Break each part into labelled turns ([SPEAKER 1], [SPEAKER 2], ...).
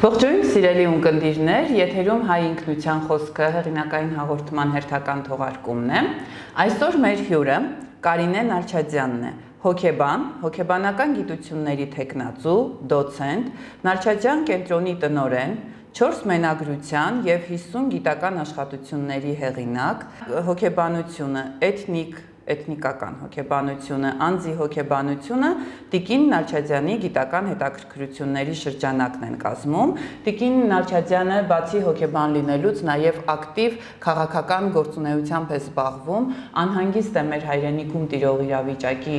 [SPEAKER 1] Ողջույն, սիրելի ունկնդիրներ, եթերում հայ ինքնության խոսքը հեղինակային հաղորդման հերթական թողարկումն է։ Այսօր մեր հյուրը Կարինե Նալչադյանն է, հոկեբան, հոկեբանական գիտությունների տեխնացու, դոցենտ, Նալչադյան կենտրոնի տնորեն, 4 մենագրության եւ 50 գիտական աշխատությունների հեղինակ, հոկեբանությունը, էթնիկ էթնիկական հոգեբանությունը, անձի հոգեբանությունը Տիկին Նալչադյանի գիտական հետաքրքրությունների շրջանակն են կազմում։ Տիկին Նալչադյանը բացի հոգեբան լինելուց նաև ակտիվ քաղաքական գործունեությամբ է զբաղվում, անհանգիստ է մեր հայրենիքում տիրող իրավիճակի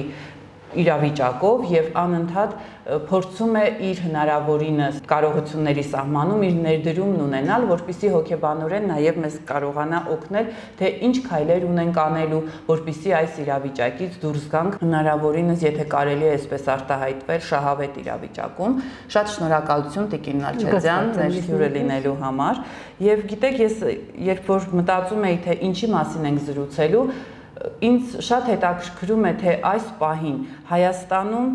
[SPEAKER 1] իրավիճակով եւ անընդհատ փորձում է իր հնարավորինս կարողությունների սահմանում իր ներդրումն ունենալ, որpիսի հոգեբանորեն նաև մեզ կարողանա օգնել, թե ինչ քայլեր ունենք անելու, որpիսի այս իրավիճակից դուրս գանք հնարավորինս, եթե կարելի է այսպես արտահայտվել, շահավետ իրավիճակում։ Շատ շնորհակալություն Տիկին Նալչեդյան, ձեր հյուրը լինելու համար։ Եվ գիտեք, ես երբ որ մտածում էի, թե ինչի մասին ենք զրուցելու, ինձ շատ հետաքրքրում է թե այս պահին Հայաստանում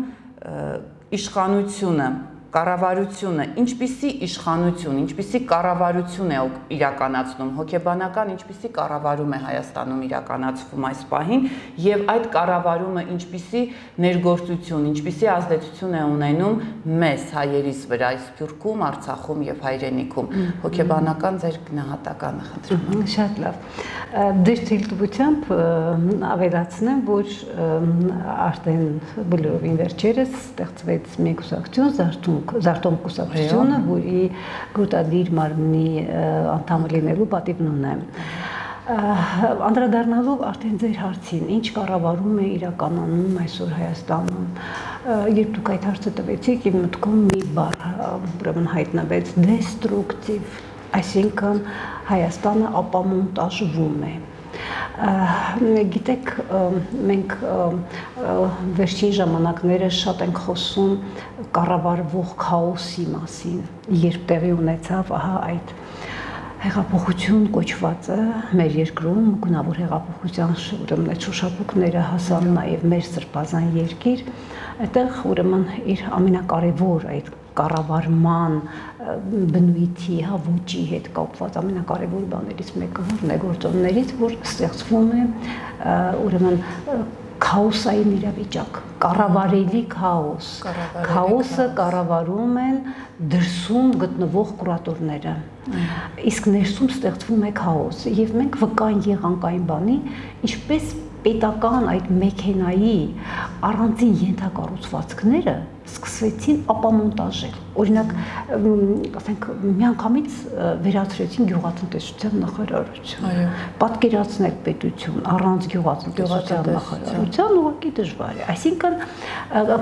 [SPEAKER 1] իշխանությունը կառավարությունը ինչպիսի իշխանություն, ինչպիսի կառավարություն է իրականացնում, հոգեբանական ինչպիսի կառավարում է Հայաստանում իրականացվում այս պահին եւ այդ կառավարումը ինչպիսի ներգործություն, ինչպիսի ազդեցություն է ունենում մեզ հայերիս վրա, Սփյուռքում, Արցախում եւ հայրենիքում։ Հոգեբանական ձեր գնահատականը խնդրում եմ։
[SPEAKER 2] Շատ լավ։ Դեր թիլտվությամբ ավելացնեմ, որ արդեն բոլորովին վերջերս ստեղծվեց մի կուսակցություն Զարթուն Զարտոն կուսակցությունը, որի գուտադիր մարմնի անդամը լինելու պատիվն ունեմ անդրադառնալով արդեն ձեր հարցին, ինչ կառավարում է իրականանում այսօր Հայաստանում, երբ դուք այդ հարցը տվեցիք, իմ մտքում մի բառ ուրեմն հայտնվեց. Դեստրուկտիվ, այսինքն Հայաստանը ապամոնտաժվում է գիտեք մենք վերջին ժամանակները շատ ենք խոսում կառավարվող քաոսի մասին երբ տեղի ունեցավ ահա այդ հեղափոխություն կոչվածը մեր երկրում գունավոր հեղափոխության ուրեմն շոշափուկները հասան նաև մեր սրբազան երկիր այդտեղ ուրեմն իր ամենակարևոր այդ կառավարման բնույթի, հա ոճի հետ կապված ամենակարևոր բաներից մեկը որն է գործոններից, որ ստեղծվում է ուրեմն քաոսային իրավիճակ, կառավարելի քաոս։ Քաոսը կառավարում են դրսում գտնվող կուրատորները։ Իսկ ներսում ստեղծվում է քաոս, եւ մենք վկան եղանք այն բանի, ինչպես պետական այդ մեքենայի առանձին ենթակառուցվածքները սկսվեցին ապամոնտաժել։ Օրինակ, ասենք, միանգամից վերացրեցին գյուղատնտեսության նախարարություն։ Այո։ Պատկերացնել պետություն առանց գյուղատնտեսության նախարարության ուղղակի դժվար է։ Այսինքն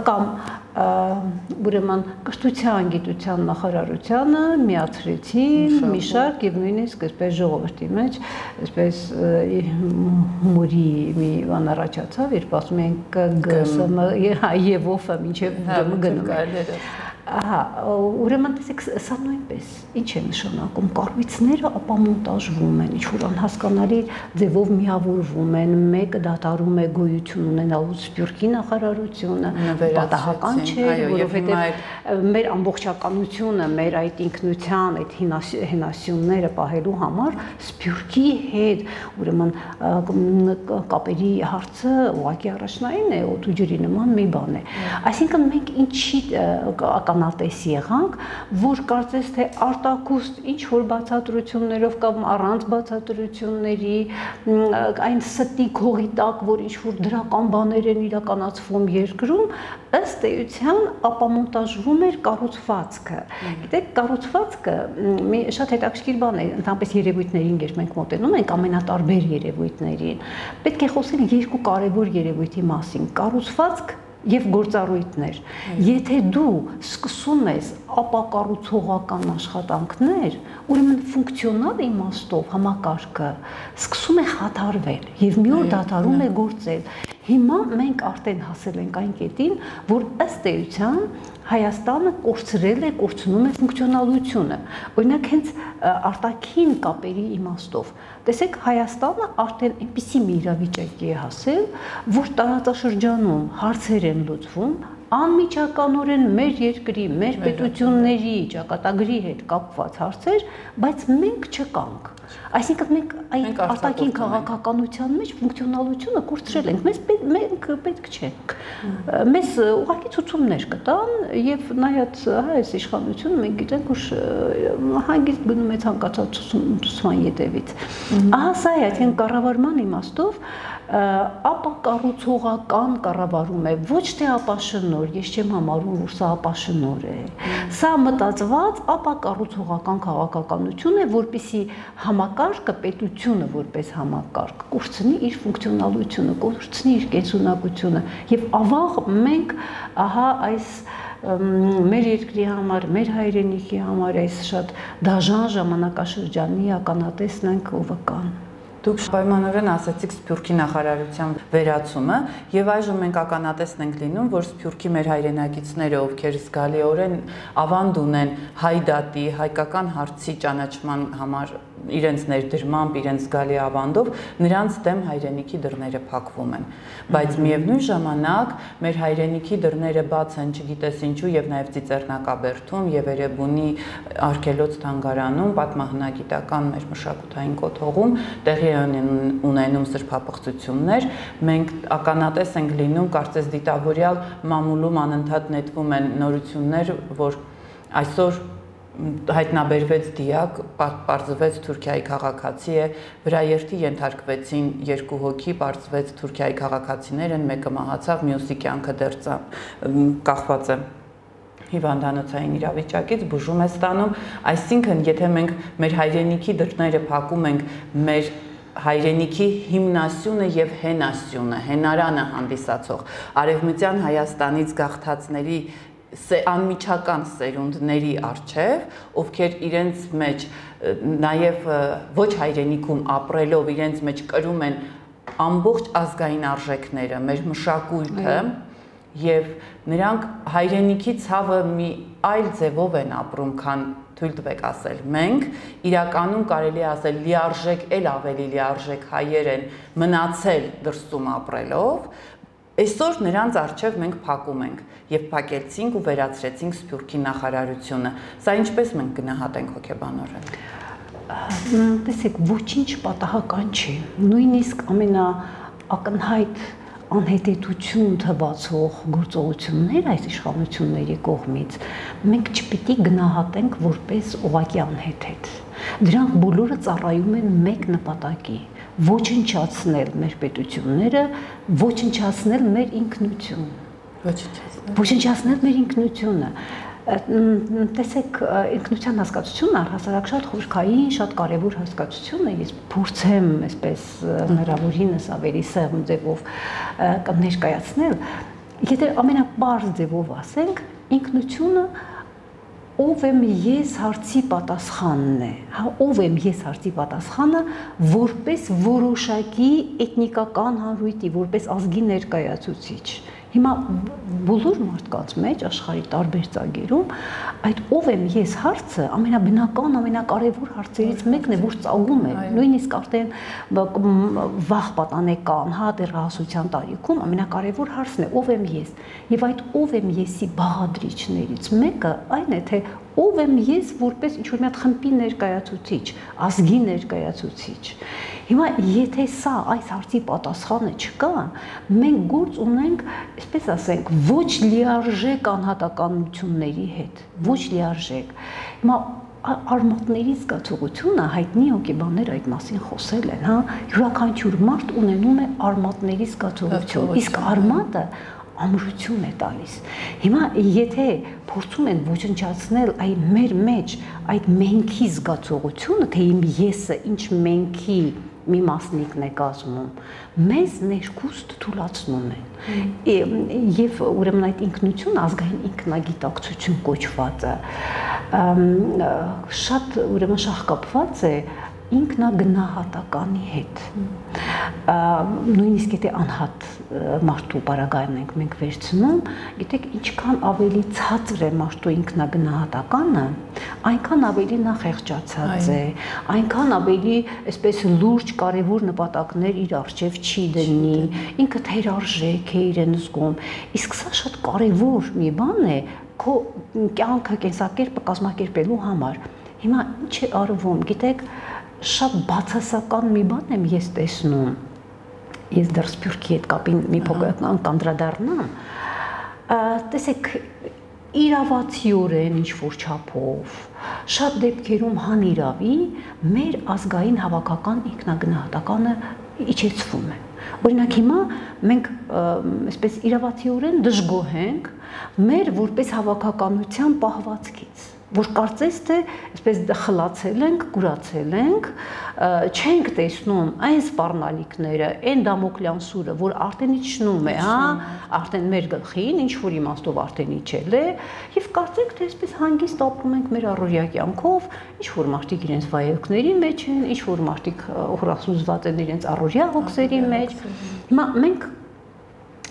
[SPEAKER 2] կամ ուրեմն կրթության գիտության նախարարությանը միացրեցին մի շարք եւ նույնիսկ այսպես ժողովրդի մեջ այսպես հումորի մի բան առաջացավ երբ ասում են ԳՍՄ եւ ով-ը մինչեւ գնում Ահա, ուրեմն տեսեք, սա նույնպես ինչ է նշանակում։ Կառույցները ապամոնտաժվում են, ինչ որ անհասկանալի ձևով միավորվում են, մեկը դատարում է գոյություն ունենալու սպյուրքի նախարարությունը, պատահական չէ, որովհետև մեր ամբողջականությունը, մեր այդ ինքնության, այդ հենասյունները պահելու համար սպյուրքի հետ, ուրեմն կապերի հարցը ուղղակի առաջնային է, օդու ջրի նման մի բան է։ Այսինքն մենք ինչի ականատես եղանք, որ կարծես թե արտակուստ ինչ որ բացատրություններով կամ առանց բացատրությունների այն ստիկ հողի տակ, որ ինչ որ դրական բաներ են իրականացվում երկրում, ըստ էության ապամոնտաժվում էր կառուցվածքը։ Գիտեք, կառուցվածքը մի շատ հետաքրքիր բան է, ընդհանրապես երևույթներին, երբ մենք մոտենում ենք ամենատարբեր երևույթներին, պետք է խոսել երկու կարևոր երևույթի մասին՝ կառուցվածք եւ գործառույթներ։ Եթե դու սկսում ես ապակառուցողական աշխատանքներ, ուրեմն ֆունկցիոնալ իմաստով համակարգը սկսում է խաթարվել եւ մի օր դադարում է գործել։ Հիմա մենք արդեն հասել ենք այն կետին, որ ըստ էության Հայաստանը կորցրել է, կորցնում է ֆունկցիոնալությունը։ Օրինակ հենց արտաքին կապերի իմաստով։ Տեսեք, Հայաստանը արդեն այնպիսի մի իրավիճակի է հասել, որ տարածաշրջանում հարցեր են լուծվում, անմիջականորեն մեր երկրի, մեր պետությունների ճակատագրի հետ կապված հարցեր, բայց մենք չկանք։ Այսինքն մենք այդ արտաքին քաղաքականության մեջ ֆունկցիոնալությունը կորցրել ենք։ Մեզ մենք պետք չէ։ Մեզ ուղղակի ցուցումներ կտան եւ նայած հա այս իշխանությունը մենք գիտենք որ հանգիստ գնում է ցանկացած ցուցման յետևից։ Ահա սա է, այսինքն կառավարման իմաստով ապակառուցողական կառավարում է, ոչ թե ապաշնոր, ես չեմ համարում, որ սա ապաշնոր է։ Սա մտածված ապակառուցողական քաղաքականություն է, որպիսի համակարգը պետությունը որպես համակարգ կորցնի իր ֆունկցիոնալությունը, կորցնի իր կենսունակությունը եւ ավաղ մենք ահա այս մեր երկրի համար, մեր հայրենիքի համար այս շատ դաժան ժամանակաշրջանի ականատեսն ենք ովը կան։
[SPEAKER 1] Դուք պայմանորեն ասացիք Սփյուռքի նախարարության վերացումը եւ այժմ մենք ականատեսն ենք լինում, որ Սփյուռքի մեր հայրենակիցները, ովքեր զգալիորեն ավանդ ունեն հայ դատի, հայկական հարցի ճանաչման համար իրենց ներդրմամբ, իրենց զգալի ավանդով նրանց դեմ հայրենիքի դռները փակվում են։ Բայց միևնույն ժամանակ մեր հայրենիքի դռները բաց են, չգիտես ինչու, եւ նաեւ Ծիծեռնակաբերդում եւ Երևանի Արքելոց թանգարանում պատմահնագիտական մեր մշակութային կոթողում տեղի են ունենում սրբապղծություններ։ Մենք ականատես ենք լինում, կարծես դիտավորյալ մամուլում անընդհատ նետվում են նորություններ, որ այսօր հայտնաբերվեց դիակ, պարզվեց Թուրքիայի քաղաքացի է, վրա երթի ենթարկվեցին երկու հոգի, պարզվեց Թուրքիայի քաղաքացիներ են, մեկը մահացավ, մյուսի կյանքը դեռ կախված է հիվանդանոցային իրավիճակից բուժում է ստանում, այսինքն եթե մենք մեր հայրենիքի դռները փակում ենք մեր հայրենիքի հիմնասյունը եւ հենասյունը, հենարանը հանդիսացող արևմտյան Հայաստանից գաղթածների անմիջական սերունդների արչև, ովքեր իրենց մեջ նաև ոչ հայրենիքում ապրելով իրենց մեջ կրում են ամբողջ ազգային արժեքները, մեր մշակույթը եւ նրանք հայրենիքի ցավը մի այլ ձևով են ապրում, քան թույլ տվեք ասել մենք իրականում կարելի ասել լիարժեք, ել ավելի լիարժեք հայեր են մնացել դրսում ապրելով Այսօր նրանց արչև մենք փակում ենք եւ փակեցինք ու վերացրեցինք Սփյուռքի նախարարությունը։ Սա ինչպես մենք գնահատենք հոգեբանորեն։
[SPEAKER 2] Տեսեք, ոչինչ պատահական չի։ Նույնիսկ ամենա ակնհայտ անհետեցություն թվացող գործողություններ այս իշխանությունների կողմից մենք չպիտի գնահատենք որպես ուղակի անհեթեթ։ Դրանք բոլորը ծառայում են մեկ նպատակի՝ ոչնչացնել մեր պետությունները, ոչնչացնել մեր ինքնություն։
[SPEAKER 1] Ոչնչացնել։
[SPEAKER 2] Ոչնչացնել մեր ինքնությունը տեսեք ինքնության հասկացությունը առհասարակ շատ խորքային, շատ կարևոր հասկացություն է։ Ես փորձեմ այսպես հնարավորինս ավելի սեղմ ձևով կներկայացնել։ Եթե ամենապարզ ձևով ասենք, ինքնությունը ով եմ ես հարցի պատասխանն է հա ով եմ ես հարցի պատասխանը որպես որոշակի էթնիկական հանրույթի որպես ազգի ներկայացուցիչ Հիմա բոլոր մարդկանց մեջ աշխարհի տարբեր ծագերում այդ ով եմ ես հարցը ամենաբնական, ամենակարևոր հարցերից մեկն է, որ ծագում է։ Նույնիսկ արդեն վաղ պատանեկան, հա դեռահասության տարիքում ամենակարևոր հարցն է ով եմ ես։ Եվ այդ ով եմ եսի բաղադրիչներից մեկը այն է, թե ով եմ ես որպես ինչ-որ մի հատ խմբի ներկայացուցիչ, ազգի ներկայացուցիչ։ Հիմա եթե սա այս հարցի պատասխանը չկա, մենք գործ ունենք, այսպես ասենք, ոչ լիարժեք անհատականությունների հետ, ոչ լիարժեք։ Հիմա արմատների զգացողությունը հայտնի հոգեբաններ այդ մասին խոսել են, հա, յուրաքանչյուր մարդ ունենում է արմատների զգացողություն։ Իսկ արմատը ամրություն է տալիս։ Հիմա եթե փորձում են ոչնչացնել այ մեր մեջ այդ մենքի զգացողությունը, թե իմ եսը ինչ մենքի մի մասնիկն է կազմում, մեզ ներքուստ թույլաtsնում են։ Եվ ուրեմն այդ ինքնություն ազգային ինքնագիտակցություն կոչվածը շատ ուրեմն շահկապված է ինքնագնահատականի հետ։ նույնիսկ եթե անհատ մարդու բարագայնն ենք մենք վերցնում, գիտեք, ինչքան ավելի ցածր է մարդու ինքնագնահատականը, այնքան ավելի նա խեղճացած է, այնքան ավելի այսպես լուրջ կարևոր նպատակներ իր արժև չի դնի, ինքը թերարժեք է իրեն զգում։ Իսկ սա շատ կարևոր մի բան է քո կյանքը, կենսակերպը կազմակերպելու համար։ Հիմա ինչ է արվում, գիտեք, շատ բացասական մի բան եմ ես տեսնում ես դեռ սփյուռքի հետ կապին մի փոքր կանդրադառնամ, տեսեք իրավացիորեն ինչ որ չափով շատ դեպքերում հանիրավի մեր ազգային հավաքական ինքնագնահատականը իջեցվում է օրինակ հիմա մենք այսպես իրավացիորեն դժգոհ ենք մեր որպես հավաքականության պահվածքից որ կարծես թե այսպես խլացել ենք, կուրացել ենք, չենք տեսնում այն սպառնալիքները, այն դամոկլյան սուրը, որ արդեն իջնում է, հա, արդեն մեր գլխին, ինչ որ իմաստով արդեն իջել է, եւ կարծենք թե այսպես հանգիստ ապրում ենք մեր առօրյա կյանքով, ինչ որ մարդիկ իրենց վայելքների մեջ են, ինչ որ մարդիկ հուրասուզված են իրենց առօրյա հոգսերի մեջ։ Հիմա մենք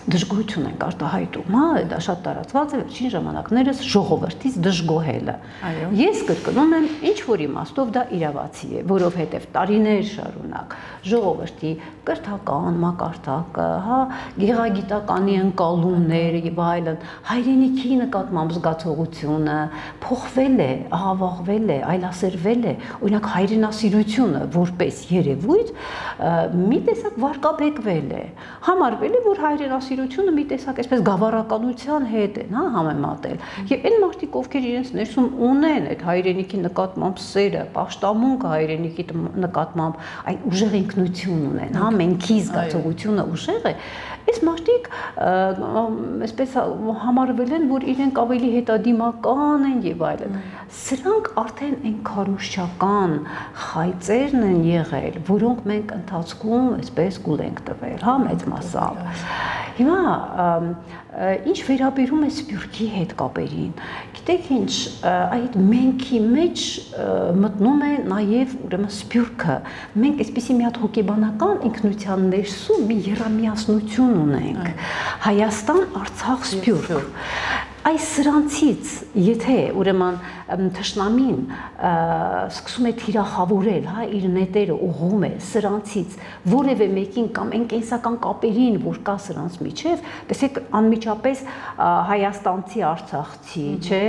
[SPEAKER 2] դժգոհություն ենք արտահայտում, հա, դա շատ տարածված է վերջին ժամանակներս ժողովրդից դժգոհելը։ Այո։ Ես կրկնում եմ, ինչ որ իմաստով դա իրավացի է, որովհետև տարիներ շարունակ ժողովրդի կրթական մակարդակը, հա, գեղագիտականի ընկալումները եւ այլն, հայրենիքի նկատմամբ զգացողությունը փոխվել է, ահավաղվել է, այլասերվել է, օրինակ հայրենասիրությունը որպես երևույթ մի տեսակ վարկաբեկվել է։ Համարվել է, որ հայրենասիրությունը ինքնասիրությունը մի տեսակ այսպես գավառականության հետ են, հա, համեմատել։ Եվ այն մարդիկ, ովքեր իրենց ներսում ունեն այդ հայրենիքի նկատմամբ սերը, աշտամունքը հայրենիքի նկատմամբ, այն ուժեղ ինքնություն ունեն, հա, մենքի զգացողությունը ուժեղ է, Այս մարդիկ այսպես համարվել են, որ իրենք ավելի հետադիմական են եւ այլն։ Սրանք արդեն այն քարոշչական խայծերն են եղել, որոնք մենք ընթացքում այսպես գուլ ենք տվել, հա, մեծ մասամբ։ Հիմա ինչ վերաբերում է Սփյուռքի հետ կապերին, գիտեք ինչ, այդ մենքի մեջ մտնում է նաև ուրեմն Սփյուռքը։ Մենք այսպեսի մի հատ հոգեբանական ինքնության ներսում մի երամիասնություն ունենք։ Հայաստան, Արցախ, Սփյուռք այս սրանցից եթե ուրեմն թշնամին սկսում է թիրախավորել, հա, իր նետերը ուղում է սրանցից որևէ մեկին կամ այն կենսական կապերին, որ կա սրանց միջև, տեսեք անմիջապես հայաստանցի, արցախցի, չէ,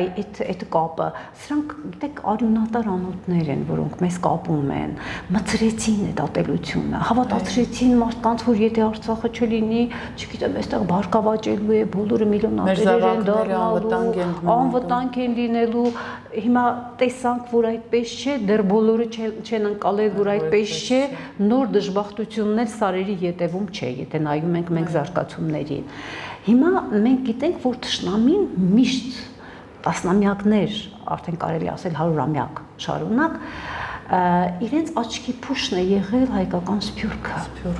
[SPEAKER 2] այ այդ այդ կապը, սրանք գիտեք արյունատար անոթներ են, որոնք մեզ կապում են, մծրեցին այդ ատելությունը, հավատացրեցին մարդկանց, որ եթե Արցախը չլինի, չգիտեմ, այստեղ բարգավաճելու է, բոլորը միլիոնատերեր են դառնալու, անվտանգ են լինելու հիմա տեսանք, որ այդպես չէ, դեռ բոլորը չեն ընկալել, որ այդպես չէ, նոր դժբախտություններ սարերի յետևում չէ, եթե նայում ենք մենք զարգացումներին։ Հիմա մենք գիտենք, որ ճշնամին միշտ տասնամյակներ, արդեն կարելի ասել 100-ամյակ շարունակ իրենց աչքի փուշն է եղել հայկական սփյուռքը։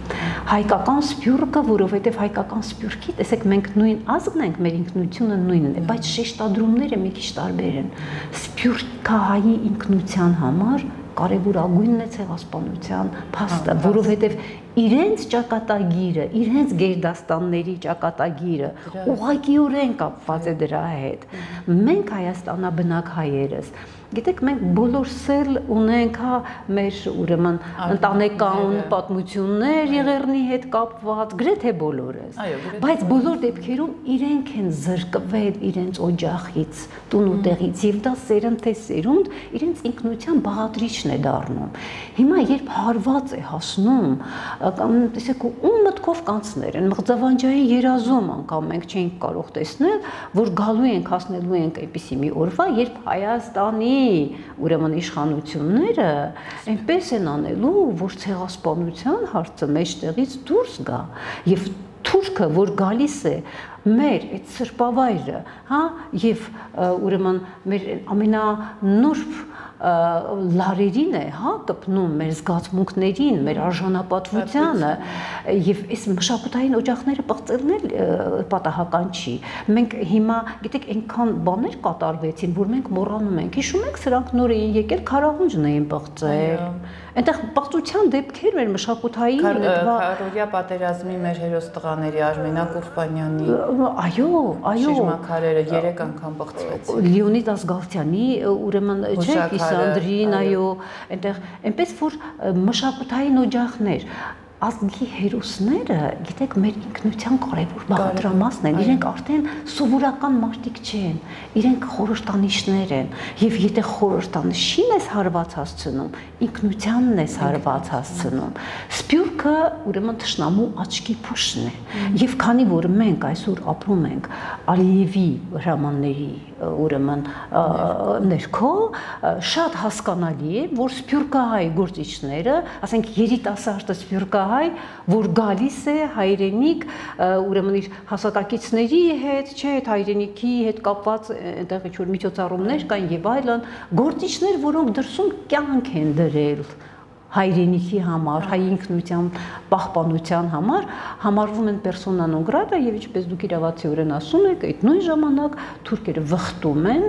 [SPEAKER 2] Հայկական սփյուռքը, որովհետև հայկական սփյուռքի, տեսեք, մենք նույն ազգն ենք, մեր ինքնությունը նույնն է, բայց շեշտադրումները մի քիչ տարբեր են։ Սփյուռքահայի ինքնության համար կարևորագույնն է ցեղասպանության փաստը, որովհետև իրենց ճակատագիրը, իրենց գերդաստանների ճակատագիրը ուղղակիորեն կապված է դրա հետ։ Մենք Հայաստանաբնակ հայերս Գիտեք, մենք բոլոր սել ունենք, հա, մեր ուրեմն ընտանեկան պատմություններ եղերնի հետ կապված, գրեթե բոլորս։ Բայց բոլոր դեպքերում իրենք են զրկվել իրենց օջախից, տուն ու տեղից, եւ դա սերընդ թե սերունդ իրենց ինքնության բաղադրիչն է դառնում։ Հիմա երբ հարված է հասնում, կամ տեսեք ում մտքով կանցներ են, մղձավանջային երազում անգամ մենք չենք կարող տեսնել, որ գալու ենք հասնելու ենք այնպիսի մի օրվա, երբ Հայաստանի ուրեմն իշխանությունները այնպես են անելու, որ ցեղասպանության հարցը մեջտեղից դուրս գա եւ թուրքը, որ գալիս է մեր այդ սրբավայրը, հա, եւ ուրեմն մեր ամենանուրբ լարերին է, հա, կպնում մեր զգացմունքներին, մեր արժանապատվությանը եւ այս մշակութային օջախները բացելն էլ պատահական չի։ Մենք հիմա, գիտեք, այնքան բաներ կատարվեցին, որ մենք մոռանում ենք։ Հիշում եք, սրանք նոր էին եկել, քարաղունջն էին բացել։ Այնտեղ բացության դեպքեր մեր մշակութային
[SPEAKER 1] Քարորիա պատերազմի մեր հերոս տղաների Արմենակ Ուրբանյանի
[SPEAKER 2] այո, այո,
[SPEAKER 1] շիրմաքարերը 3 անգամ բացվեցին։
[SPEAKER 2] Լեոնիդ Ազգավթյանի, ուրեմն չէ, Իսանդրին, այո, այնտեղ այնպես որ մշակութային օջախներ ազգի հերոսները, գիտեք, մեր ինքնության կարևոր բաղադրամասն են, իրենք արդեն սովորական մարդիկ չեն, իրենք խորհրդանիշներ են, եւ եթե խորհրդանիշին ես հարված հասցնում, ինքնությանն ես հարված հասցնում։ Սպյուրքը ուրեմն ճշնամու աչքի փուշն է։ Եվ քանի որ մենք այսօր ապրում ենք Ալիևի հրամանների ուրեմն ներքո շատ հասկանալի է, որ սպյուրքահայ գործիչները, ասենք երիտասարդը սպյուրքահայ հայ, որ գալիս է հայրենիք, ուրեմն իր հասակակիցների հետ, չէ, այդ հայրենիքի հետ կապված այնտեղ ինչ-որ միջոցառումներ կան եւ այլն, գործիչներ, որոնք դրսում կյանք են դրել հայրենիքի համար, հայ ինքնության պահպանության համար համարվում են persona non grata եւ ինչպես դուք իրավացիորեն ասում եք, այդ նույն ժամանակ թուրքերը վխտում են,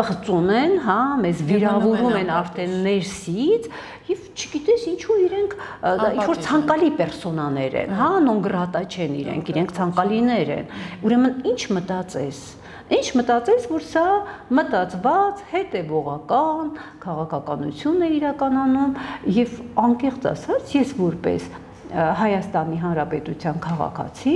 [SPEAKER 2] պղծում են, հա, մեզ վիրավորում են արդեն ներսից եւ չգիտես ինչու իրենք ինչ որ ցանկալի պերսոնաներ են, հա, non grata չեն իրենք, իրենք ցանկալիներ են։ Ուրեմն ինչ մտածես Ինչ մտածես, որ սա մտածված, հետևողական քաղաքականություն է իրականանում եւ անկեղծ ասած, ես որպես Հայաստանի Հանրապետության քաղաքացի,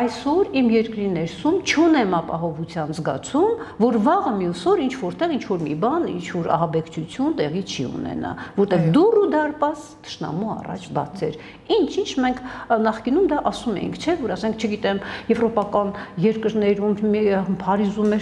[SPEAKER 2] այսօր իմ երկրի ներսում չունեմ ապահովության զգացում, որ վաղը մյուս օր ինչ որտեղ ինչ որ մի բան, ինչ որ ահաբեկչություն տեղի չի ունենա, որտեղ դուր ու դարպաս ճշնամու առաջ բացեր։ Ինչ-ինչ մենք նախկինում դա ասում էինք, չէ, որ ասենք, չգիտեմ, եվրոպական երկրներում Փարիզում է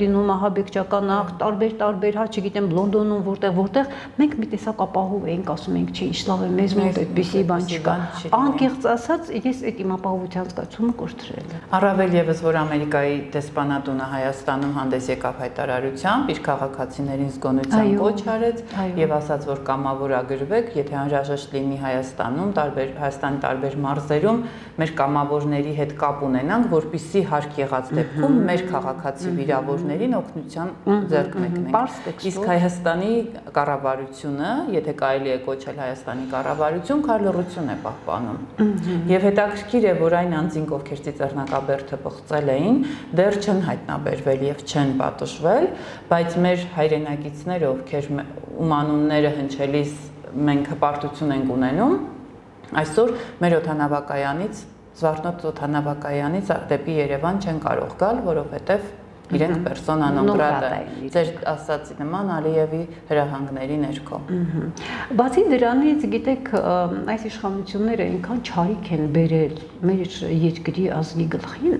[SPEAKER 2] լինում ահաբեկչական ակտ, տարբեր-տարբեր, հա, չգիտեմ, Լոնդոնում, որտեղ որտեղ մենք մի տեսակ ապահով էինք, ասում էինք, չէ, ինչ լավ է, մեզ մոտ այդպեսի բան չկա չի։ Անկեղծ ասած, ես այդ իմ ապահովության զգացումը կորցրել եմ։
[SPEAKER 1] Առավել եւս որ Ամերիկայի դեսպանատունը Հայաստանում հանդես եկավ հայտարարությամբ, իր քաղաքացիներին զգոնության կոչ արեց եւ ասաց, որ կամավորագրվեք, եթե անհրաժեշտ լինի Հայաստանում, տարբեր Հայաստանի տարբեր մարզերում մեր կամավորների հետ կապ ունենանք, որpիսի հարկ եղած դեպքում մեր քաղաքացի վիրավորներին օգնության ձեռք մեկնենք։ Իսկ Հայաստանի կառավարությունը, եթե կարելի է կոչել Հայաստանի կառավարություն, քարլռություն է պահպանում պահպանում։ Եվ հետաքրքիր է, որ այն անձինք, ովքեր ծիծեռնակաբերդը բղծել էին, դեռ չեն հայտնաբերվել եւ չեն պատժվել, բայց մեր հայրենակիցները, ովքեր ում անունները հնչելիս մենք հպարտություն ենք ունենում, այսօր մեր օթանավակայանից Զվարթնոց օթանավակայանից դեպի Երևան չեն կարող գալ, որովհետև իրենք non grata են։ Ձեր ասացի նման Ալիևի հրահանգների ներքո։
[SPEAKER 2] Բացի դրանից, գիտեք, այս իշխանությունները այնքան չարիք են բերել մեր երկրի ազգի գլխին,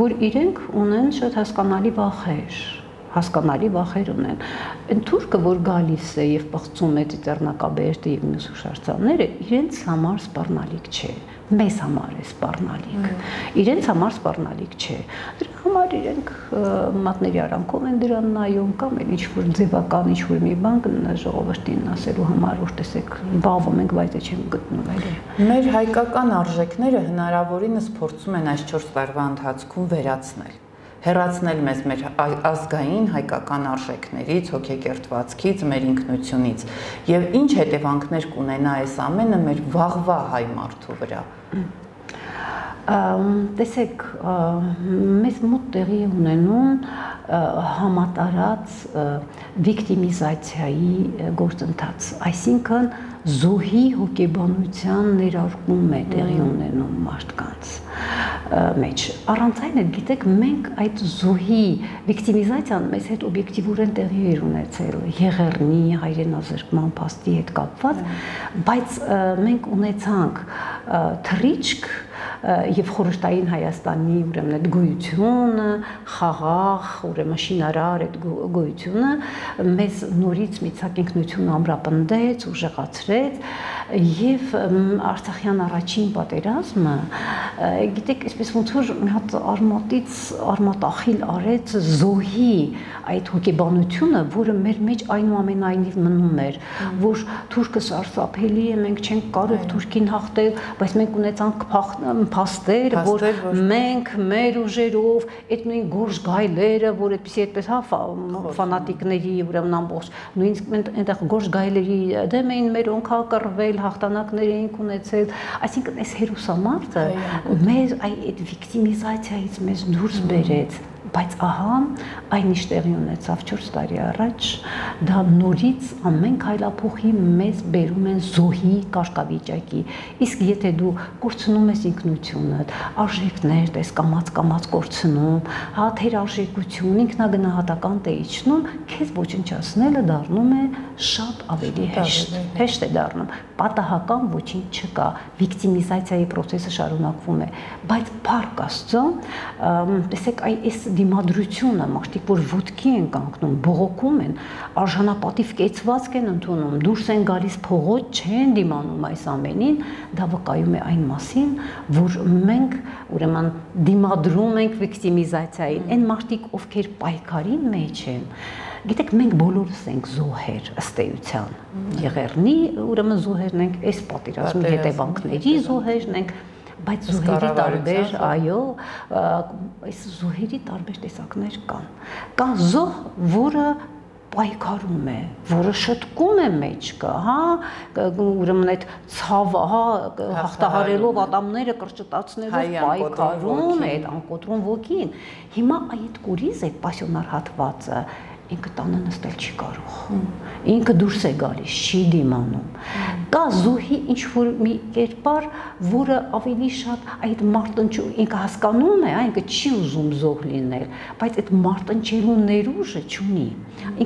[SPEAKER 2] որ իրենք ունեն շատ հասկանալի վախեր հասկանալի վախեր ունեն։ Այն թուրքը, որ գալիս է եւ պղծում է դիտերնակաբերդը եւ մյուս հուշարձանները, իրենց համար սպառնալիք չէ մեզ համար է սպառնալիք։ Իրենց համար սպառնալիք չէ։ Դրա համար իրենք մատների արանքով են դրան նայում կամ էլ ինչ-որ ձևական ինչ-որ մի բան ժողովրդին ասելու համար, որ տեսեք, բավում ենք, բայց չեմ գտնում էլի։
[SPEAKER 1] Մեր հայկական արժեքները հնարավորինս փորձում են այս 4 տարվա ընթացքում վերացնել հերացնել մեզ մեր ազգային հայկական արժեքներից, հոգեկերտվածքից, մեր ինքնությունից եւ ինչ հետևանքներ կունենա այս ամենը մեր վաղվա հայ մարդու վրա
[SPEAKER 2] տեսեք մեզ մոտ տեղի ունենում համատարած վիկտիմիզացիայի գործընթաց այսինքն զոհի հոգեբանության ներարկում է տեղի ունենում մարդկանց մեջ։ Առանց այն էլ գիտեք, մենք այդ զոհի վիկտիմիզացիան մեզ հետ օբյեկտիվորեն տեղի էր ունեցել Եղեռնի հայրենազրկման փաստի հետ կապված, բայց մենք ունեցանք թրիչք եւ խորհրդային Հայաստանի ուրեմն այդ գոյությունը, խաղաղ, ուրեմն շինարար այդ գոյությունը մեզ նորից մի ցակ ինքնություն ամրապնդեց, ուժեղացրեց եւ Արցախյան առաջին պատերազմը գիտեք, այսպես ոնց որ մի հատ արմատից արմատախիլ արեց զոհի այդ հոգեբանությունը, որը մեր մեջ այնուամենայնիվ մնում էր, որ թուրքը սարսափելի է, մենք չենք կարող թուրքին հաղթել, բայց մենք ունեցանք փաստեր, որ մենք մեր ուժերով այդ նույն գորժ գայլերը, որ այդպեսի այդպես հա ֆանատիկների ուրեմն ամբողջ նույնիսկ այնտեղ գորժ գայլերի դեմ էին մեր օնքա կռվել, հաղթանակներ էինք ունեցել, այսինքն այս հերոսամարտը մեր այդ վիկտիմիզացիայից մեզ դուրս բերեց բայց ահա այն ինչ տեղի ունեցավ 4 տարի առաջ դա նորից ամեն քայլափոխի մեզ բերում են զոհի կարգավիճակի իսկ եթե դու կորցնում ես ինքնությունդ արժեքներ տես կամած կամած կորցնում հա թեր արժեքություն ինքնագնահատական տեիչնում քեզ ոչնչացնելը դառնում է շատ ավելի հեշտ հեշտ է դառնում պատահական ոչինչ չկա վիկտիմիզացիայի process-ը շարունակվում է բայց փառք Աստծո տեսեք այս դիմադրությունը, մարդիկ, որ ոտքի են կանգնում, բողոքում են, արժանապատիվ կեցվածք են ընդունում, դուրս են գալիս փողոց, չեն դիմանում այս ամենին, դա վկայում է այն մասին, որ մենք ուրեմն դիմադրում ենք վիկտիմիզացիային, այն մարդիկ, ովքեր պայքարի մեջ են, Գիտեք, մենք բոլորս ենք զոհեր ըստ էության։ Եղերնի, ուրեմն զոհերն ենք, այս պատերազմի հետևանքների զոհերն ենք, բայց զոհերի տարբեր, այո, այս զոհերի տարբեր տեսակներ կան։ Կա զոհ, որը պայքարում է, որը շտկում է մեջքը, հա, ուրեմն այդ ցավը, հա, հաղթահարելով ատամները կրճտացնելով պայքարում է այդ անկոտրում ոգին։ Հիմա այդ կուրիզ այդ պասիոնար հատվածը ինքը տանը նստել չի կարող։ Ինքը դուրս է գալիս, չի դիմանում։ Կա զոհի ինչ որ մի կերպար, որը ավելի շատ այդ մարտնչու ինքը հասկանում է, այնքը չի ուզում զոհ լինել, բայց այդ մարտնչելու ներուժը չունի։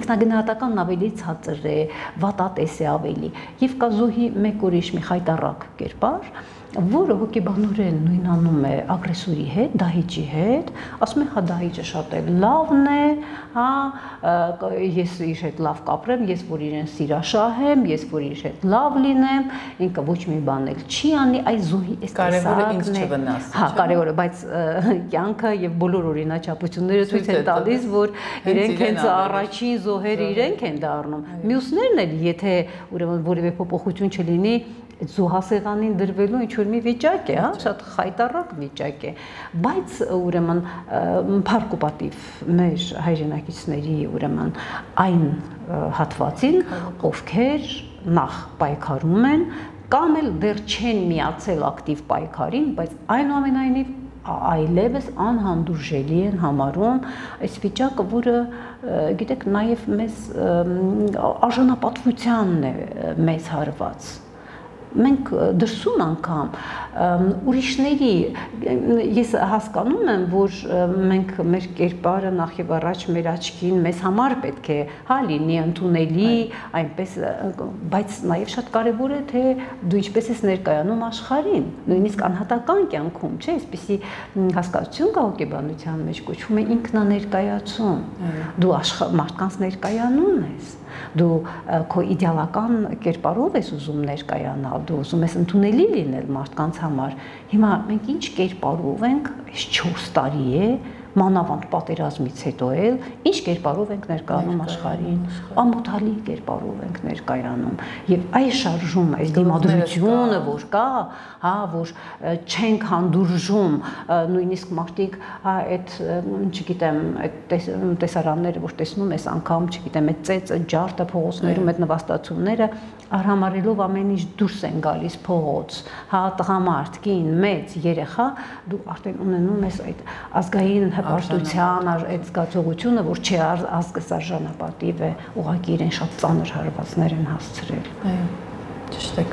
[SPEAKER 2] Ինքնագնահատականն ավելի ցածր է, վատատես է ավելի։ Եվ կա զոհի մեկ ուրիշ մի խայտարակ կերպար, որը հոգեբանորեն նույնանում է ագրեսորի հետ, դահիճի հետ, ասում է հա դահիճը շատ է լավն է, հա, ես իր հետ լավ կապրեմ, ես որ իրեն սիրաշահեմ, ես որ իր հետ լավ լինեմ, ինքը ոչ մի բան էլ չի անի, այ զոհի էս
[SPEAKER 1] կարևորը ինձ չվնասի։
[SPEAKER 2] Հա, կարևորը, բայց կյանքը եւ բոլոր օրինաչափությունները ցույց են տալիս, որ իրենք հենց առաջին զոհերը իրենք են դառնում։ Մյուսներն էլ, եթե ուրեմն որևէ փոփոխություն չլինի, այդ զոհասեղանին դրվելու ինչ որ մի վիճակ է, հա, շատ խայտարակ վիճակ է, բայց ուրեմն փարկուպատիվ մեր հայրենակիցների ուրեմն այն հատվածին, ովքեր նախ պայքարում են կամ էլ դեռ չեն միացել ակտիվ պայքարին, բայց այնուամենայնիվ այլևս անհանդուրժելի են համարում այս վիճակը, որը գիտեք, նաև մեզ արժանապատվությանն է մեզ հարված մենք դրսում անգամ ուրիշների ես հասկանում եմ որ մենք մեր կերպարը նախ եւ առաջ մեր աչքին մեզ համար պետք է հա լինի ընդունելի այնպես բայց նաեւ շատ կարեւոր է թե դու ինչպես ես ներկայանում աշխարհին նույնիսկ անհատական կյանքում չէ այսպեսի հասկացություն կա հոգեբանության մեջ կոչվում է ինքնաներկայացում դու աշխարհ մարդկանց ներկայանում ես դու քո իդեալական կերպարով ես ուզում ներկայանալ, դու ուզում ես ընդունելի լինել մարդկանց համար։ Հիմա մենք ինչ կերպարով ենք, այս 4 տարի է, մանավանդ պատերազմից հետո էլ ինչ կերպարով ենք ներկայանում աշխարհին, ամոթալի կերպարով ենք ներկայանում։ Եւ այս շարժումը, այս դիմադրությունը, որ կա, հա, որ չենք հանդուրժում, նույնիսկ մարդիկ, հա, այդ, չգիտեմ, այդ տեսարանները, որ տեսնում ես անգամ, չգիտեմ, այդ ծեծը, ջարդը փողոցներում այդ նվաստացումները արհամարելով ամեն ինչ դուրս են գալիս փողոց, հա, տղամարդ, կին, մեծ, երեխա, դու արդեն ունենում ես այդ ազգային հպարտության այդ զգացողությունը, որ չի ազգս արժանապատիվ է, ուղղակի իրեն շատ ծանր հարվածներ են հասցրել։
[SPEAKER 1] Այո, ճիշտ է։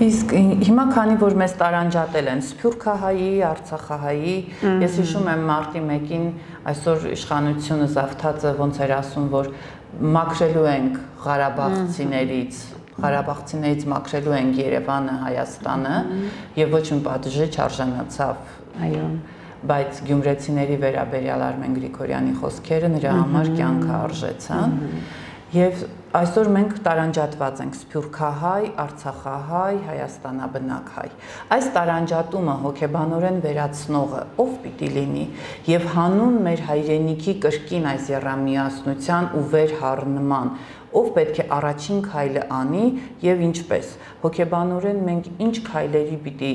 [SPEAKER 1] Իսկ հիմա քանի որ մեզ տարանջատել են Սփյուռքահայի, Արցախահայի, ես հիշում եմ մարտի 1-ին այսօր իշխանությունը զավթածը ոնց էր ասում, որ մաքրելու ենք Ղարաբաղցիներից Ղարաբաղցիներից մաքրելու են Երևանը, Հայաստանը եւ ոչ մի պատժի չարժանացավ։
[SPEAKER 2] Այո
[SPEAKER 1] բայց գյումրեցիների վերաբերյալ Արմեն Գրիգորյանի խոսքերը նրա համար կյանքը արժեցան։ Եվ այսօր մենք տարանջատված ենք Սփյուռքահայ, Արցախահայ, Հայաստանաբնակ հայ։ Այս տարանջատումը հոգեբանորեն վերացնողը ով պիտի լինի եւ հանուն մեր հայրենիքի կրկին այս երամիասնության ու վերհառնման ով պետք է առաջին քայլը անի եւ ինչպես հոգեբանորեն մենք ինչ քայլերի պիտի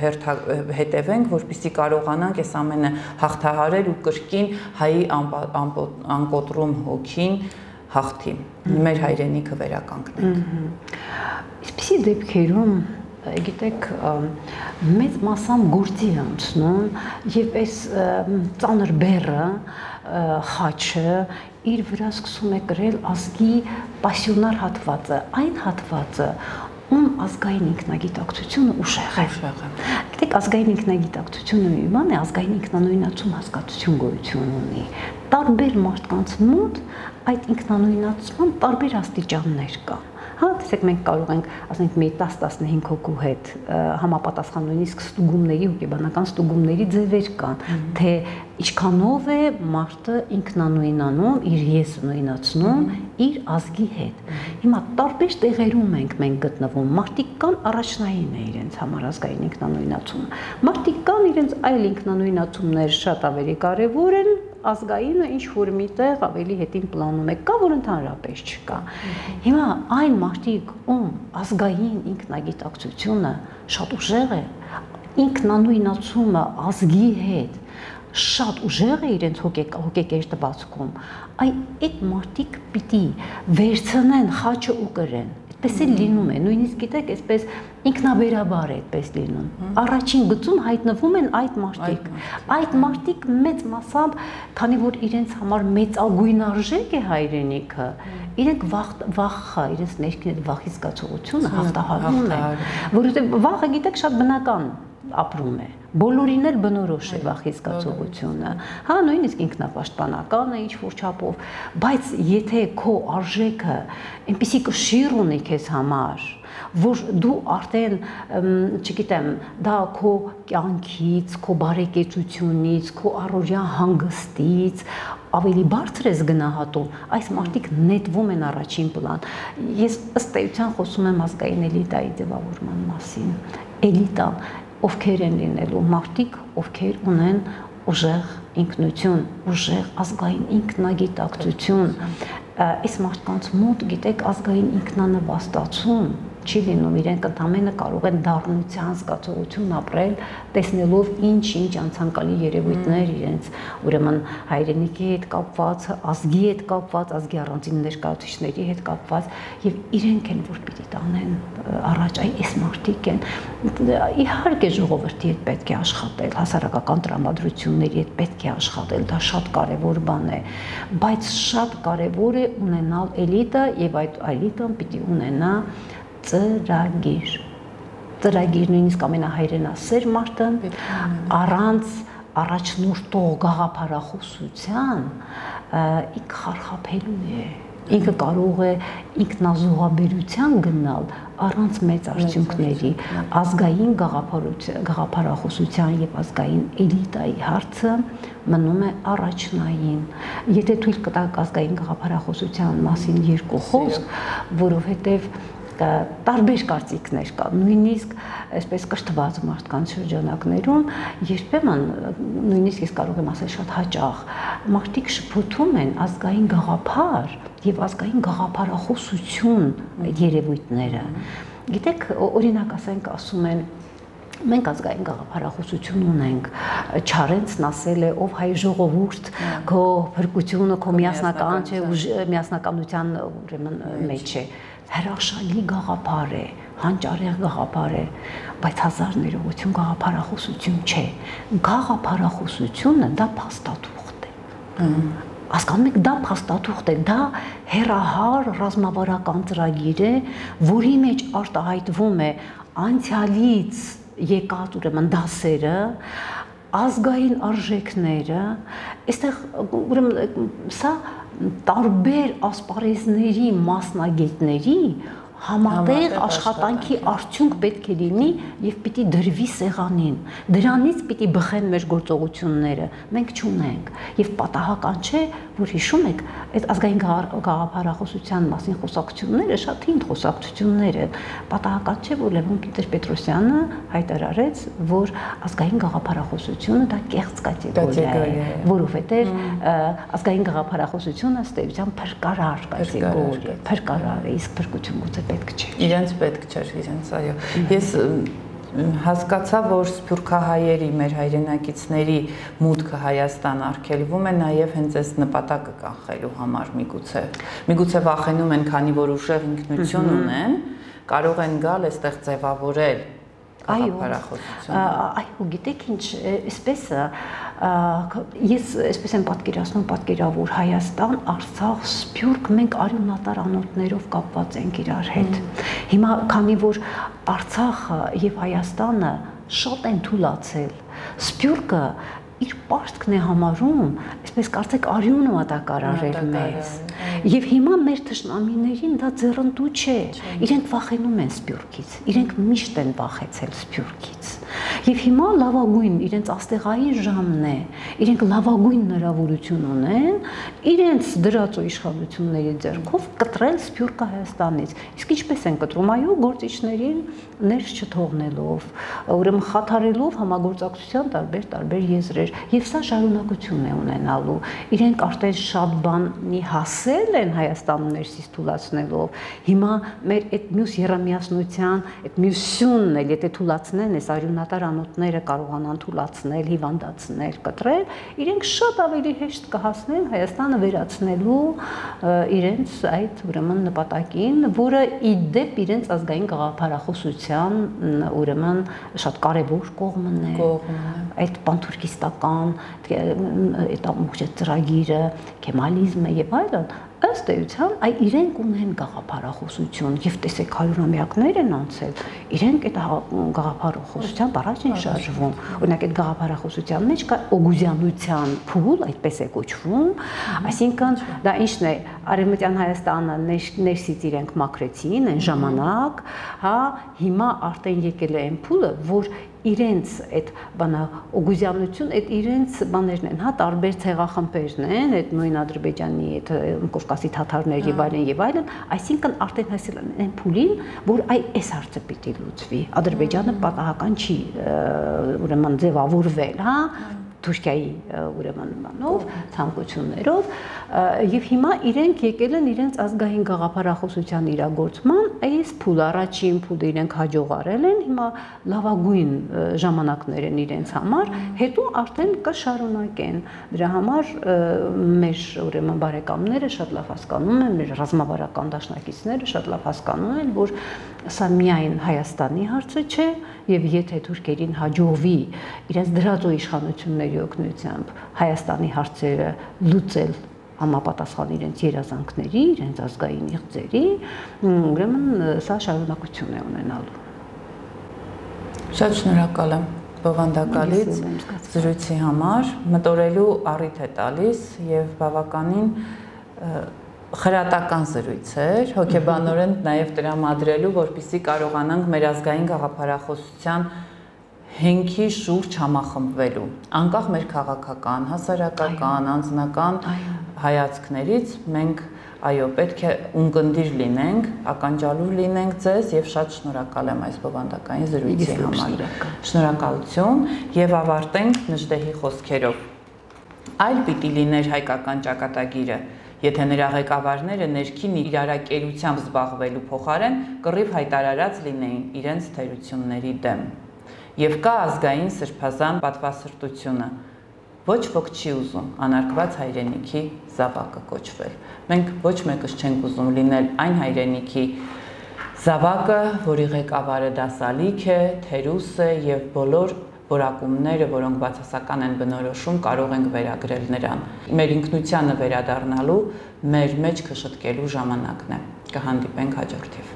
[SPEAKER 1] հերթա հետևենք, որպեսզի կարողանանք այս ամենը հաղթահարել ու կրկին հայի անկոտրում հոգին հաղթի։ Մեր հայրենիքը վերականգնենք։
[SPEAKER 2] Իսպիսի դեպքերում գիտեք մեծ մասամ գործի անցնում եւ այս ծանր բերը խաչը իր վրա սկսում է կրել ազգի պասիոնար հատվածը, այն հատվածը, ում ազգային ինքնագիտակցությունը ուժեղ է։ Գիտեք, ազգային ինքնագիտակցությունը բան է, ազգային ինքնանոյնացում հասկացություն գոյություն ունի։ Տարբեր մարդկանց մոտ այդ ինքնանոյնացման տարբեր աստիճաններ կան։ Հա, տեսեք, մենք կարող ենք, ասենք, մի 10-15 հոգու հետ համապատասխան նույնիսկ ստուգումների ու կեբանական ստուգումների ձևեր կան, թե ինչքանով է մարդը ինքնանոյնանում, իր եսը նույնացնում իր ազգի հետ։ Հիմա տարբեր տեղերում ենք մենք գտնվում։ Մարդիկ կան առաջնային է իրենց համար ազգային ինքնանոյնացումը։ Մարդիկ կան իրենց այլ ինքնանոյնացումներ շատ ավելի կարևոր են, ազգայինը ինչ որ միտեղ ավելի հետին պլանում է, կա որ ընդհանրապես չկա։ Հիմա այն մարդիկ, ում ազգային ինքնագիտակցությունը շատ ուժեղ է, ինքնանույնացումը ազգի հետ շատ ուժեղ է իրենց հոգեկերտվածքում, այ այդ մարդիկ պիտի վերցնեն խաչը ու կրեն Պես էլ լինում է, նույնիսկ գիտեք, այսպես ինքնաբերաբար է այդպես լինում։ Առաջին գծում հայտնվում են այդ մարդիկ։ Այդ մարդիկ մեծ մասամբ, քանի որ իրենց համար մեծագույն արժեք է հայրենիքը, իրենք վախ վախը, իրենց ներքին այդ վախի զգացողությունը հաղթահարում են, որովհետև վախը գիտեք շատ բնական ապրում է բոլորին էլ բնորոշ է վախի զգացողությունը հա նույնիսկ ինքնապաշտպանական է ինչ որ չափով բայց եթե քո արժեքը այնպեսի կշիռ ունի քեզ համար որ դու արդեն չգիտեմ դա քո կյանքից, քո բարեկեցությունից, քո առօրյա հանգստից ավելի բարձր ես գնահատում, այս մարդիկ նետվում են առաջին պլան։ Ես ըստ էության խոսում եմ ազգային էլիտայի ձևավորման մասին։ Էլիտան ովքեր են լինելու մարդիկ, ովքեր ունեն ուժեղ ինքնություն, ուժեղ ազգային ինքնագիտակցություն, այս մարդկանց մոտ գիտեք ազգային ինքնանվաստացում չի լինում, իրենք ընդամենը կարող են դառնության զգացողություն ապրել, տեսնելով ինչ-ինչ անցանկալի երևույթներ իրենց, ուրեմն հայրենիքի հետ կապված, ազգի հետ կապված, ազգի առանձին ներկայացուցիչների հետ կապված եւ իրենք են որ պիտի տանեն առաջ, այ այս մարդիկ են։ Իհարկե ժողովրդի հետ պետք է աշխատել, հասարակական տրամադրությունների հետ պետք է աշխատել, դա շատ կարևոր բան է, բայց շատ կարևոր է ունենալ էլիտը եւ այդ էլիտան պիտի ունենա ծրագիր ծրագիր նույնիսկ ամենահայրենասեր մարդը առանց առաջնորդող գաղափարախոսության ինք խարխափելու է ինքը կարող է ինքնազոհաբերության գնալ առանց մեծ արդյունքների ազգային գաղափարախոսության եւ ազգային էլիտայի հարցը մնում է առաջնային եթե թույլ կտակ ազգային գաղափարախոսության մասին երկու խոսք որովհետեւ տարբեր կարծիքներ կա նույնիսկ այսպես կրթված մարդկանց շրջանակներում երբեմն նույնիսկ ես կարող եմ ասել շատ հաճախ մարդիկ շփոթում են ազգային գաղափար եւ ազգային գաղափարախոսություն երևույթները գիտեք օրինակ ասենք ասում են մենք ազգային գաղափարախոսություն ունենք Չարենցն ասել է ով հայ ժողովուրդ քո փրկությունը քո միասնական չէ միասնականության ուրեմն մեջ է հրաշալի գաղափար է, հանճարեղ գաղափար է, բայց հազար ներողություն գաղափարախոսություն չէ։ Գաղափարախոսությունը դա փաստաթուղթ է։ Հասկանում եք, դա փաստաթուղթ է, դա հերահար ռազմավարական ծրագիր է, որի մեջ արտահայտվում է անցյալից եկած ուրեմն դասերը, ազգային արժեքները, այստեղ ուրեմն սա տարբեր ասպարեզների մասնագետների համատեղ աշխատանքի արդյունք պետք է լինի եւ պիտի դրվի սեղանին։ Դրանից պիտի բխեն մեր գործողությունները։ Մենք չունենք եւ պատահական չէ, որ հիշում եք, այդ ազգային գաղափարախոսության մասին խոսակցությունները շատ հին խոսակցություններ են։ Պատահական չէ, որ Լևոն Տեր-Պետրոսյանը հայտարարեց, որ ազգային գաղափարախոսությունը դա կեղծ կատեգորիա է, որովհետեւ ազգային գաղափարախոսությունը ըստ էության փրկարար կատեգորիա, փրկարար է, իսկ փրկություն գուցե պետք չէ։
[SPEAKER 1] Իրենց պետք չէր, իրենց այո։ Ես հասկացա, որ սփյուռքահայերի մեր հայրենակիցների մուտքը Հայաստան արգելվում է նաև հենց այս նպատակը կանխելու համար միգուցե։ Միգուցե վախենում են, քանի որ ուժեղ ինքնություն ունեն, կարող են գալ այստեղ ձևավորել
[SPEAKER 2] Այո, այո, գիտեք ինչ, այսպես ես այսպես եմ պատկերացնում պատկերավոր Հայաստան, Արցախ, Սփյուռք մենք արյունատար անոթներով կապված ենք իրար հետ։ Հիմա քանի որ Արցախը եւ Հայաստանը շատ են թուլացել, Սփյուռքը իր պարտքն է համարում, այսպես կարծեք արյունը մատակարարել մեզ։ Եվ հիմա մեր թշնամիներին դա ձեռնտու չէ։ Իրենք վախենում են Սփյուռքից։ Իրենք միշտ են վախեցել Սփյուռքից։ Եվ հիմա լավագույն իրենց աստեղային ժամն է։ Իրենք լավագույն հնարավորություն ունեն իրենց դրածո իշխանությունների ձեռքով կտրել Սփյուռքը Հայաստանից։ Իսկ ինչպես են կտրում, այո, գործիչներին ներս չթողնելով, ուրեմն խաթարելով համագործակցության տարբեր տարբեր եզրեր։ Եվ սա շարունակություն է ունենալու։ Իրենք արդեն շատ բանի հասել են Հայաստանում ներսից թուլացնելով։ Հիմա մեր այդ մյուս երամիասնության, այդ մյուս սյունն էլ եթե թուլացնեն, այս արյունատար անոթները կարողանան թուլացնել, հիվանդացնել, կտրել, իրենք շատ ավելի հեշտ կհասնեն Հայաստանը վերացնելու իրենց այդ ուրեմն նպատակին, որը ի դեպ իրենց ազգային գաղափարախոսության ուրեմն շատ կարևոր կողմն է։ Կողմն է։ Այդ պանթուրքիստական այդ ամբողջ ծրագիրը, կեմալիզմը եւ այլն ըստ էության այ իրենք ունեն գաղափարախոսություն եւ տեսեք հարյուրամյակներ են անցել իրենք այդ գաղափարախոսությամբ առաջ են շարժվում օրինակ այդ գաղափարախոսության մեջ կա օգուզյանության փուլ այդպես է կոչվում այսինքն դա ինչն է արևմտյան հայաստանը ներսից իրենք մակրեցին այն ժամանակ հա հիմա արդեն եկել է այն փուլը որ իրենց այդ բանա օգուզյանություն այդ իրենց բաներն են, հա, տարբեր ցեղախմբերն են, այդ նույն Ադրբեջանի այդ Կովկասի թաթարներ եւ այլն եւ այլն, այսինքն արդեն հասել են այն փուլին, որ այ այս հարցը պիտի լուծվի։ Ադրբեջանը պատահական չի ուրեմն ձևավորվել, հա, Թուրքիայի ուրեմն բանով, ցանկություններով եւ հիմա իրենք եկել են իրենց ազգային գաղափարախոսության իրագործման այս փուլ առաջին փուլը իրենք հաջողարել են հիմա լավագույն ժամանակներ են իրենց համար հետո արդեն կշարունակեն դրա համար մեր ուրեմն բարեկամները շատ լավ հասկանում են մեր ռազմավարական դաշնակիցները շատ լավ հասկանում են որ սա միայն Հայաստանի հարցը չէ եւ եթե թուրքերին հաջողվի իրենց դրածո իշխանությունների օգնությամբ Հայաստանի հարցերը լուծել համապատասխան իրենց երազանքների, իրենց ազգային իղձերի, ուրեմն սա շարունակություն է ունենալու։
[SPEAKER 1] Շատ շնորհակալ եմ բովանդակալից զրույցի համար մտորելու առիթ է տալիս եւ բավականին խրատական զրույց էր, հոգեբանորեն նաև տրամադրելու, որպիսի կարողանանք մեր ազգային գաղափարախոսության հենքի շուրջ համախմբվելու։ Անկախ մեր քաղաքական, հասարակական, անձնական հայացքներից մենք այո, պետք է ունկնդիր լինենք, ականջալուր լինենք ձեզ եւ շատ շնորհակալ եմ այս բովանդակային զրույցի համար։ Շնորհակալություն եւ ավարտենք Նժդեհի խոսքերով։ Այլ պիտի լիներ հայկական ճակատագիրը եթե նրա ղեկավարները ներքին իրարակերությամբ զբաղվելու փոխարեն կռիվ հայտարարած լինեին իրենց թերությունների դեմ։ Եվ կա ազգային սրբազան պատվասրտությունը։ Ոչ ոք չի ուզում անարգված հայրենիքի զավակը կոչվել։ Մենք ոչ մեկս չենք ուզում լինել այն հայրենիքի զավակը, որի ղեկավարը դասալիք է, թերուս է եւ բոլոր որակումները, որոնք բացասական են բնորոշում, կարող ենք վերագրել նրան։ Մեր ինքնությանը վերադառնալու, մեր մեջ քշտկելու ժամանակն է։ Կհանդիպենք հաջորդիվ։